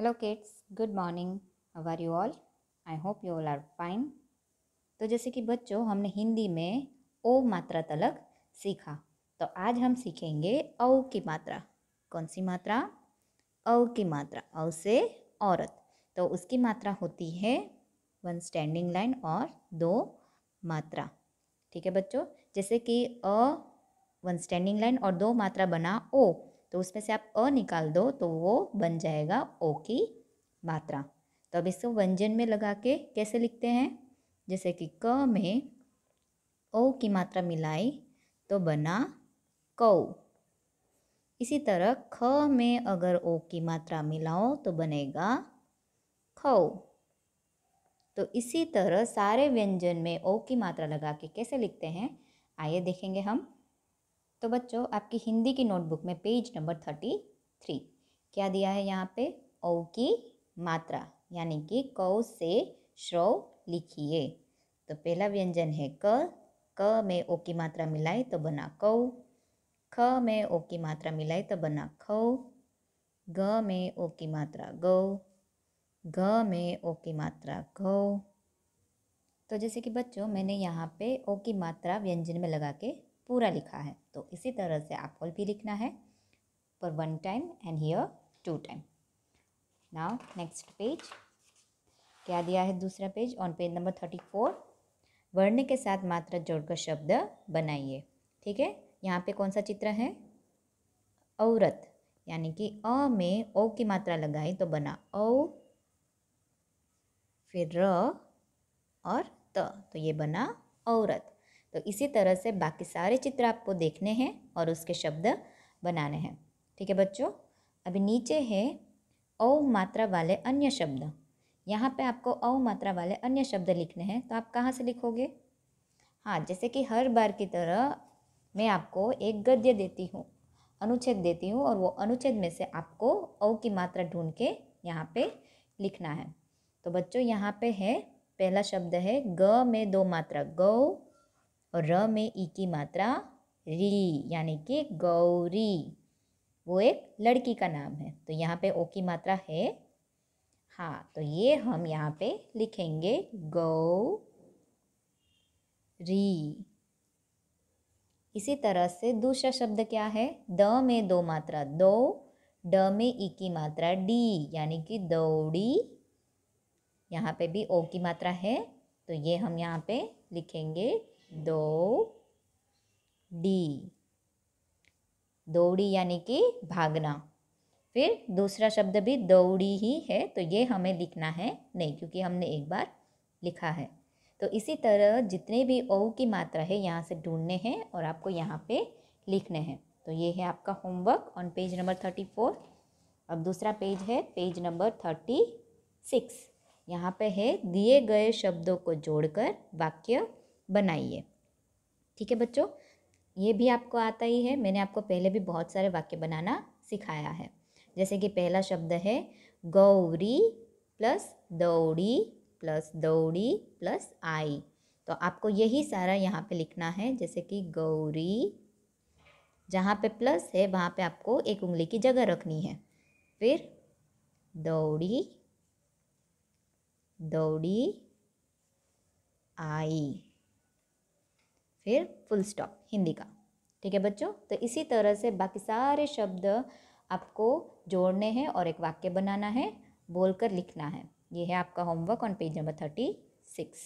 Hello kids, good morning How are you all? I hope you all are fine. तो जैसे कि बच्चों हमने हिंदी में ओ मात्रा तलक सीखा। तो आज हम सीखेंगे औ की मात्रा। कौन सी मात्रा? औ की मात्रा औ से औरत। तो उसकी मात्रा होती है वन स्टैंडिंग लाइन और दो मात्रा। ठीक है बच्चों? जैसे कि अ वन स्टैंडिंग लाइन और दो मात्रा बना ओ। तो उसमें से आप अ निकाल दो तो वो बन जाएगा ओ की मात्रा। तो अब इसको व्यंजन में लगा के कैसे लिखते हैं? जैसे कि क में ओ की मात्रा मिलाई तो बना कौ। इसी तरह ख में अगर ओ की मात्रा मिलाओ तो बनेगा खौ। तो इसी तरह सारे व्यंजन में ओ की मात्रा लगा के कैसे लिखते हैं? आइए देखेंगे हम। तो बच्चों, आपकी हिंदी की नोटबुक में पेज नंबर थर्टी थ्री क्या दिया है यहाँ पे? ओ की मात्रा, यानी कि कौ से श्रव लिखिए। तो पहला व्यंजन है क क में ओ की मात्रा मिलाई तो बना कौ, ख में ओ की मात्रा मिलाई तो बना खौ, ग में ओ की मात्रा गौ, घ में ओ की मात्रा घौ। तो जैसे कि बच्चों, मैंने यहाँ पे ओ की मात्रा व्यंजन में लगा के पूरा लिखा है। तो इसी तरह से आपको भी लिखना है पर one time and here two time now next page क्या दिया है दूसरा page on page number thirty four वर्ण के साथ मात्रा जोड़कर शब्द बनाइए। ठीक है? यहाँ पे कौन सा चित्र है? औरत। यानी कि अ में ओ की मात्रा लगाई तो बना औ, फिर र और त। तो ये बना औरत। तो इसी तरह से बाकी सारे चित्र आपको देखने हैं और उसके शब्द बनाने हैं। ठीक है बच्चों? अभी नीचे है, औ मात्रा वाले अन्य शब्द। यहाँ पे आपको औ मात्रा वाले अन्य शब्द लिखने हैं तो आप कहाँ से लिखोगे? हाँ जैसे कि हर बार की तरह मैं आपको एक गद्य देती हूँ, अनुच्छेद देती हूँ और वो अनुच्छेद में से आपको औ की मात्रा ढूंढ के यहाँ पे लिखना है। तो बच्चों, यहाँ पे है, पहला शब्द है ग में दो मात्रा, गौ और र में ई की मात्रा री, यानी कि गौरी। वो एक लड़की का नाम है। तो यहाँ पे ओ की मात्रा है। हाँ तो ये हम यहाँ पे लिखेंगे गौ री इसी तरह से दूसरा शब्द क्या है? द में दो मात्रा दो, ड में ई की मात्रा डी, यानी कि दौड़ी। यहाँ पे भी ओ की मात्रा है। तो ये हम यहाँ पे लिखेंगे दो, डी। दौड़ी यानी कि भागना। फिर दूसरा शब्द भी दौड़ी ही है तो ये हमें लिखना है नहीं, क्योंकि हमने एक बार लिखा है। तो इसी तरह जितने भी ओ की मात्रा है, यहाँ से ढूँढने हैं और आपको यहाँ पे लिखने हैं। तो ये है आपका homework on page number thirty four अब दूसरा पेज है, पेज नंबर थर्टी सिक्स यहाँ पे है, दिए गए शब्दों को जोड़कर वाक्य बनाइए। ठीक है बच्चों? ये भी आपको आता ही है। मैंने आपको पहले भी बहुत सारे वाक्य बनाना सिखाया है। जैसे कि पहला शब्द है, गौरी प्लस दौड़ी प्लस दौड़ी प्लस आई। तो आपको यही सारा यहाँ पे लिखना है, जैसे कि गौरी जहाँ पे प्लस है, वहाँ पे आपको एक उंगली की जगह रखनी है। फिर, दौड़ी दौड़ी, आई। फिर फुल स्टॉप हिंदी का। ठीक है बच्चों? तो इसी तरह से बाकी सारे शब्द आपको जोड़ने हैं और एक वाक्य बनाना है, बोलकर लिखना है। ये है आपका homework on page number thirty six